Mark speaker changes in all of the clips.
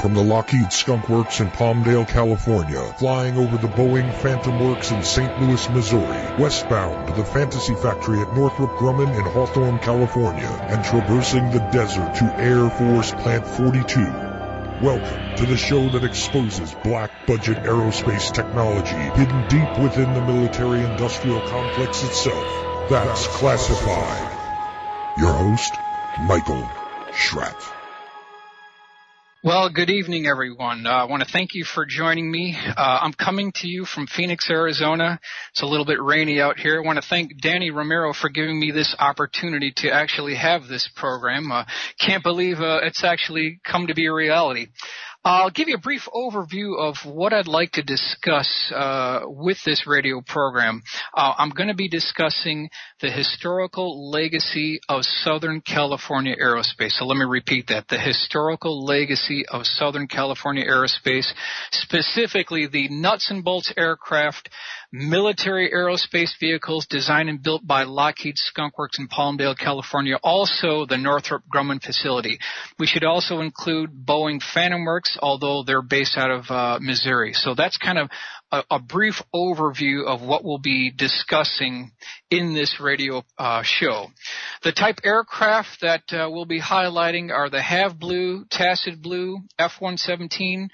Speaker 1: From the Lockheed Skunk Works in Palmdale, California, flying over the Boeing Phantom Works in St. Louis, Missouri, westbound to the Fantasy Factory at Northrop Grumman in Hawthorne, California, and traversing the desert to Air Force Plant 42. Welcome to the show that exposes black budget aerospace technology hidden deep within the military industrial complex itself. That's classified. Your host, Michael Schratt.
Speaker 2: Well, good evening, everyone. Uh, I want to thank you for joining me. Uh, I'm coming to you from Phoenix, Arizona. It's a little bit rainy out here. I want to thank Danny Romero for giving me this opportunity to actually have this program. Uh, can't believe uh, it's actually come to be a reality. I'll give you a brief overview of what I'd like to discuss uh, with this radio program. Uh, I'm going to be discussing the historical legacy of Southern California aerospace. So let me repeat that. The historical legacy of Southern California aerospace, specifically the nuts and bolts aircraft military aerospace vehicles designed and built by Lockheed Skunk Works in Palmdale, California, also the Northrop Grumman facility. We should also include Boeing Phantom Works, although they're based out of uh, Missouri. So that's kind of a, a, brief overview of what we'll be discussing in this radio uh, show. The type aircraft that uh, we'll be highlighting are the Have Blue, Tacit Blue, F-117,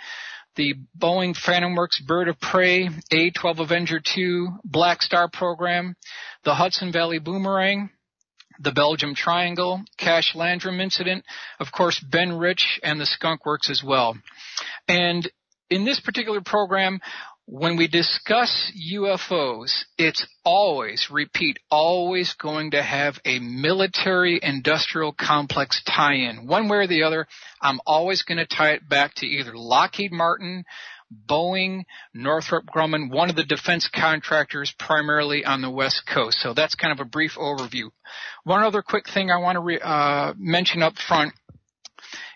Speaker 2: the Boeing Phantom Works Bird of Prey, A-12 Avenger II, Black Star program, the Hudson Valley Boomerang, the Belgium Triangle, Cash Landrum incident, of course Ben Rich and the Skunk Works as well. And in this particular program, when we discuss UFOs, it's always, repeat, always going to have a military industrial complex tie in. One way or the other, I'm always going to tie it back to either Lockheed Martin, Boeing, Northrop Grumman, one of the defense contractors primarily on the West Coast. So that's kind of a brief overview. One other quick thing I want to re- uh, mention up front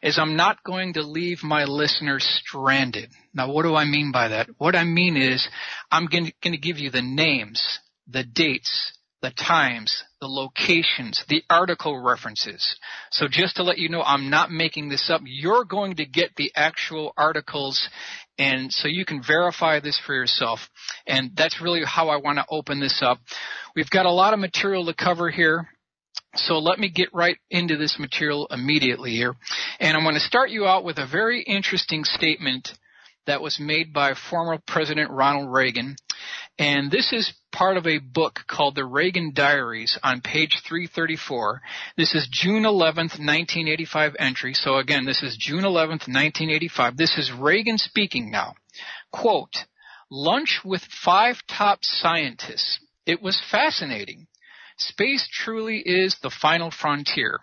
Speaker 2: is I'm not going to leave my listeners stranded. Now, what do I mean by that? What I mean is I'm going to give you the names, the dates, the times, the locations, the article references. So just to let you know, I'm not making this up. You're going to get the actual articles and so you can verify this for yourself. And that's really how I want to open this up. We've got a lot of material to cover here. So let me get right into this material immediately here. And I'm going to start you out with a very interesting statement that was made by former President Ronald Reagan. And this is part of a book called The Reagan Diaries on page 334. This is June 11th, 1985 entry. So again, this is June 11th, 1985. This is Reagan speaking now. Quote, lunch with five top scientists. It was fascinating. Space truly is the final frontier.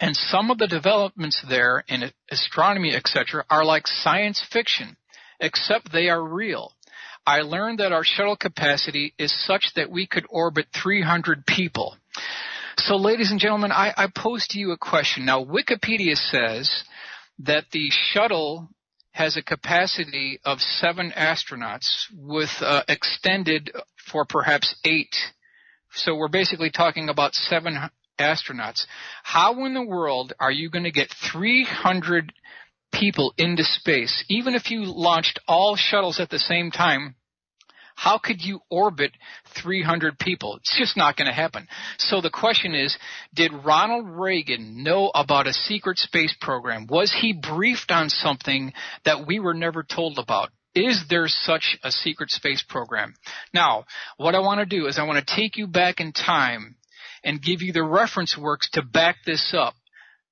Speaker 2: And some of the developments there in astronomy, etc., are like science fiction, except they are real. I learned that our shuttle capacity is such that we could orbit 300 people. So, ladies and gentlemen, I, I pose to you a question. Now, Wikipedia says that the shuttle has a capacity of seven astronauts with uh, extended for perhaps eight so we're basically talking about seven astronauts. How in the world are you going to get 300 people into space? Even if you launched all shuttles at the same time, how could you orbit 300 people? It's just not going to happen. So the question is, did Ronald Reagan know about a secret space program? Was he briefed on something that we were never told about? Is there such a secret space program? Now, what I want to do is I want to take you back in time and give you the reference works to back this up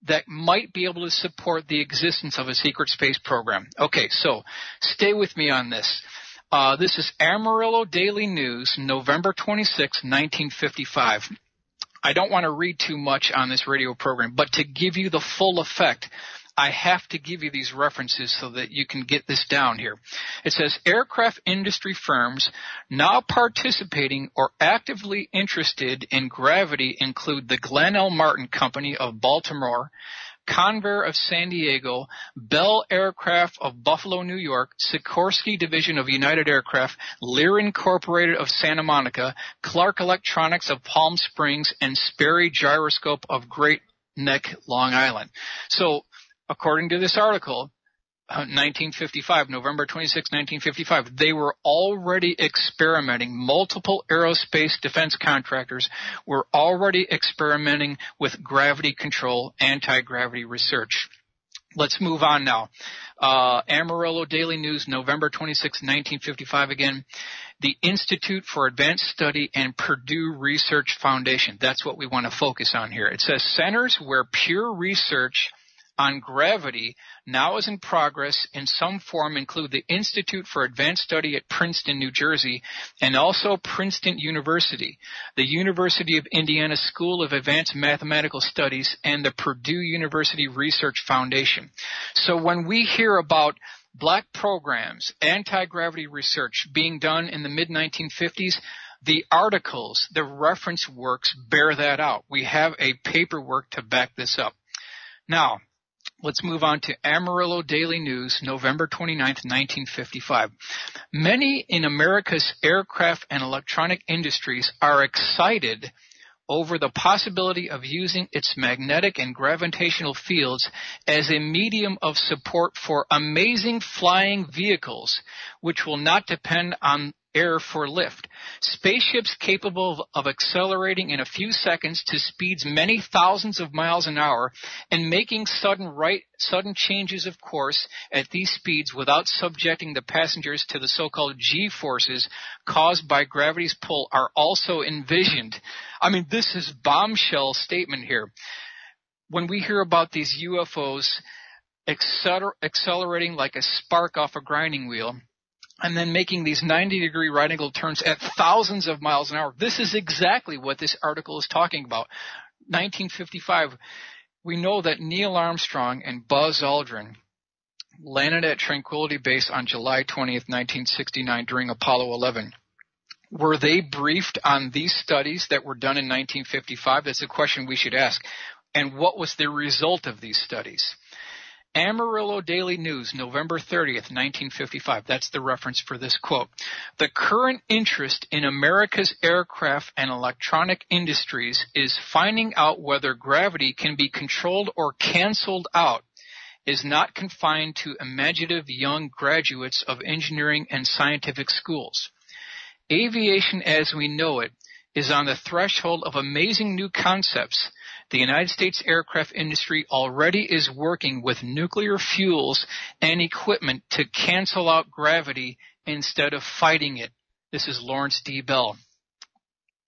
Speaker 2: that might be able to support the existence of a secret space program. Okay, so stay with me on this. Uh, this is Amarillo Daily News, November 26, 1955. I don't want to read too much on this radio program, but to give you the full effect I have to give you these references so that you can get this down here. It says aircraft industry firms now participating or actively interested in gravity include the Glenn L. Martin Company of Baltimore, Convair of San Diego, Bell Aircraft of Buffalo, New York, Sikorsky Division of United Aircraft, Lear Incorporated of Santa Monica, Clark Electronics of Palm Springs, and Sperry Gyroscope of Great Neck, Long Island. So according to this article, 1955, uh, November 26, 1955, they were already experimenting. Multiple aerospace defense contractors were already experimenting with gravity control, anti-gravity research. Let's move on now. Uh, Amarillo Daily News, November 26, 1955 again. The Institute for Advanced Study and Purdue Research Foundation. That's what we want to focus on here. It says centers where pure research on gravity now is in progress in some form include the Institute for Advanced Study at Princeton, New Jersey, and also Princeton University, the University of Indiana School of Advanced Mathematical Studies, and the Purdue University Research Foundation. So when we hear about black programs, anti-gravity research being done in the mid 1950s, the articles, the reference works bear that out. We have a paperwork to back this up. Now, Let's move on to Amarillo Daily News, November 29, 1955. Many in America's aircraft and electronic industries are excited over the possibility of using its magnetic and gravitational fields as a medium of support for amazing flying vehicles, which will not depend on air for lift. Spaceships capable of accelerating in a few seconds to speeds many thousands of miles an hour and making sudden right sudden changes of course at these speeds without subjecting the passengers to the so-called G forces caused by gravity's pull are also envisioned. I mean this is bombshell statement here. When we hear about these UFOs accelerating like a spark off a grinding wheel, and then making these 90 degree right angle turns at thousands of miles an hour. This is exactly what this article is talking about. 1955, we know that Neil Armstrong and Buzz Aldrin landed at Tranquility Base on July 20th, 1969 during Apollo 11. Were they briefed on these studies that were done in 1955? That's a question we should ask. And what was the result of these studies? Amarillo Daily News, November 30th, 1955. That's the reference for this quote. The current interest in America's aircraft and electronic industries is finding out whether gravity can be controlled or canceled out is not confined to imaginative young graduates of engineering and scientific schools. Aviation as we know it is on the threshold of amazing new concepts the United States aircraft industry already is working with nuclear fuels and equipment to cancel out gravity instead of fighting it. This is Lawrence D. Bell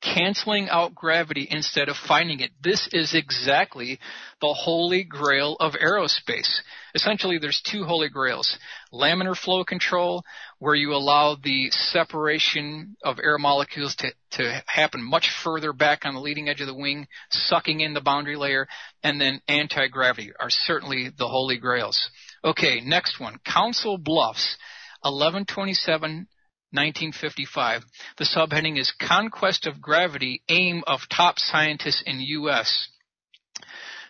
Speaker 2: canceling out gravity instead of finding it. This is exactly the holy grail of aerospace. Essentially, there's two holy grails. Laminar flow control, where you allow the separation of air molecules to, to happen much further back on the leading edge of the wing, sucking in the boundary layer, and then anti-gravity are certainly the holy grails. Okay, next one. Council Bluffs, 1127 1955. The subheading is Conquest of Gravity, Aim of Top Scientists in U.S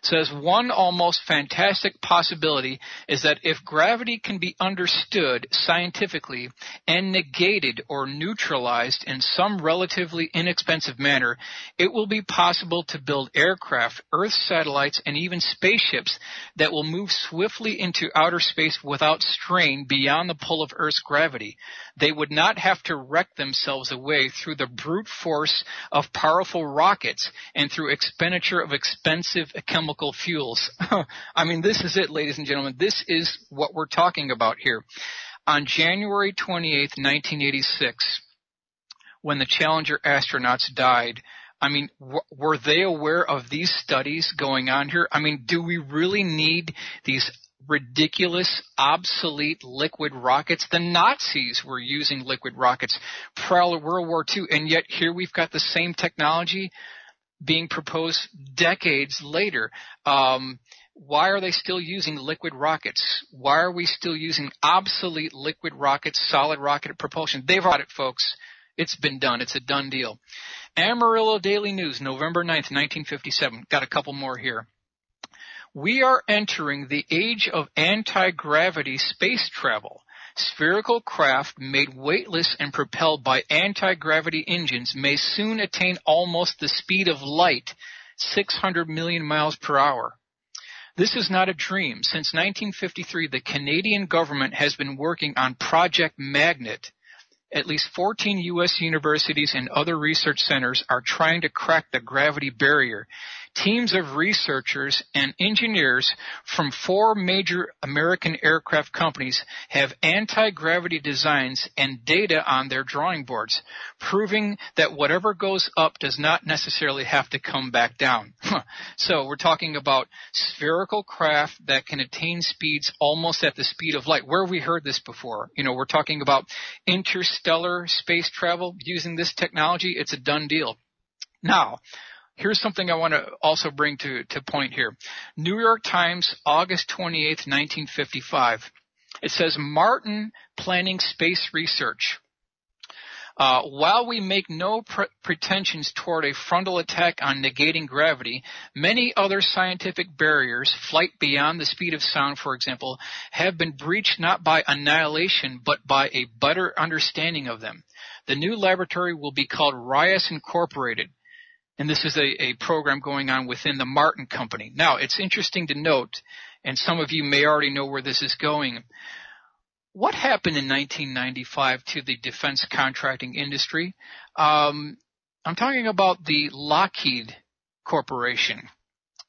Speaker 2: says one almost fantastic possibility is that if gravity can be understood scientifically and negated or neutralized in some relatively inexpensive manner, it will be possible to build aircraft, Earth satellites, and even spaceships that will move swiftly into outer space without strain beyond the pull of Earth's gravity. They would not have to wreck themselves away through the brute force of powerful rockets and through expenditure of expensive chemical chemical fuels. I mean, this is it, ladies and gentlemen. This is what we're talking about here. On January 28th, 1986, when the Challenger astronauts died, I mean, w- were they aware of these studies going on here? I mean, do we really need these ridiculous, obsolete liquid rockets? The Nazis were using liquid rockets prior to World War II, and yet here we've got the same technology being proposed decades later. Um, why are they still using liquid rockets? Why are we still using obsolete liquid rockets, solid rocket propulsion? They've got it, folks. It's been done. It's a done deal. Amarillo Daily News, November 9th, 1957. Got a couple more here. We are entering the age of anti-gravity space travel. Spherical craft made weightless and propelled by anti-gravity engines may soon attain almost the speed of light, 600 million miles per hour. This is not a dream. Since 1953, the Canadian government has been working on Project Magnet, at least 14 U.S. universities and other research centers are trying to crack the gravity barrier. Teams of researchers and engineers from four major American aircraft companies have anti-gravity designs and data on their drawing boards, proving that whatever goes up does not necessarily have to come back down. so we're talking about spherical craft that can attain speeds almost at the speed of light. Where have we heard this before? You know, we're talking about interstellar space travel using this technology. It's a done deal. Now, Here's something I want to also bring to, to point here. New York Times, August 28, 1955. It says Martin planning space research. Uh, while we make no pre- pretensions toward a frontal attack on negating gravity, many other scientific barriers, flight beyond the speed of sound, for example, have been breached not by annihilation, but by a better understanding of them. The new laboratory will be called RIAS Incorporated and this is a, a program going on within the Martin Company. Now, it's interesting to note, and some of you may already know where this is going. What happened in 1995 to the defense contracting industry? Um, I'm talking about the Lockheed Corporation.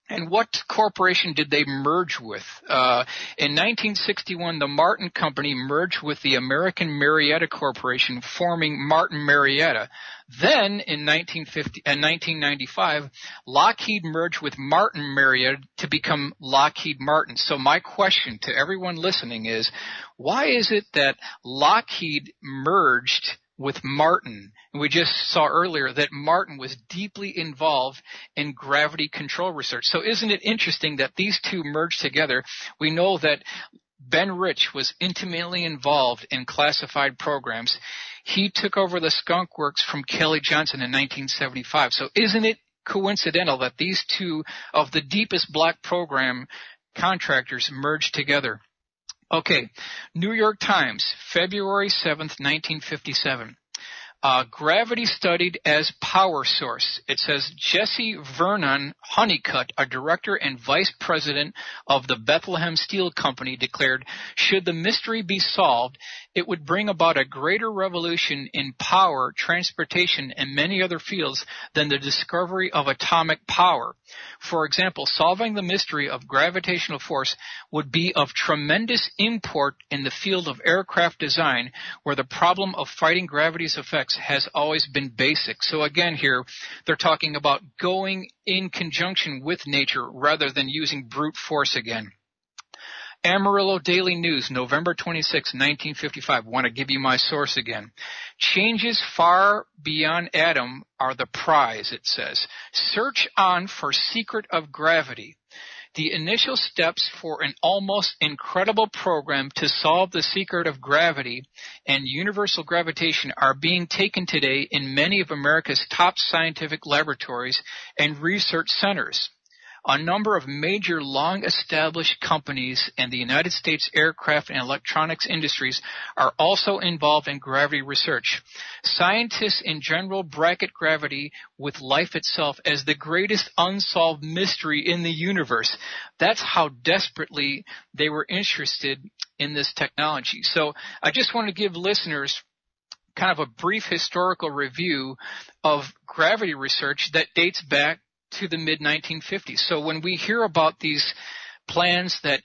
Speaker 2: And what corporation did they merge with? Uh, in 1961, the Martin Company merged with the American Marietta Corporation, forming Martin Marietta. Then, in 1950, uh, 1995, Lockheed merged with Martin Marietta to become Lockheed Martin. So my question to everyone listening is, why is it that Lockheed merged with Martin. And we just saw earlier that Martin was deeply involved in gravity control research. So isn't it interesting that these two merged together? We know that Ben Rich was intimately involved in classified programs. He took over the Skunk Works from Kelly Johnson in 1975. So isn't it coincidental that these two of the deepest black program contractors merged together? Okay, New York Times, February 7th, 1957. Uh, gravity studied as power source. It says Jesse Vernon Honeycutt, a director and vice president of the Bethlehem Steel Company, declared, should the mystery be solved, it would bring about a greater revolution in power, transportation, and many other fields than the discovery of atomic power. For example, solving the mystery of gravitational force would be of tremendous import in the field of aircraft design, where the problem of fighting gravity's effects has always been basic. So again here, they're talking about going in conjunction with nature rather than using brute force again. Amarillo Daily News, November 26, 1955. Want to give you my source again. Changes far beyond atom are the prize, it says. Search on for secret of gravity. The initial steps for an almost incredible program to solve the secret of gravity and universal gravitation are being taken today in many of America's top scientific laboratories and research centers a number of major long established companies and the United States aircraft and electronics industries are also involved in gravity research. Scientists in general bracket gravity with life itself as the greatest unsolved mystery in the universe. That's how desperately they were interested in this technology. So I just want to give listeners kind of a brief historical review of gravity research that dates back to the mid 1950s. So when we hear about these plans that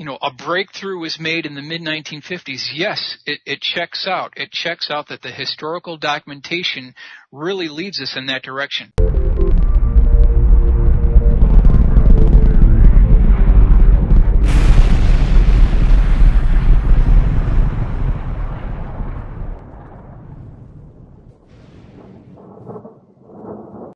Speaker 2: you know, a breakthrough was made in the mid 1950s. Yes, it, it, checks out. It checks out that the historical documentation really leads us in that direction.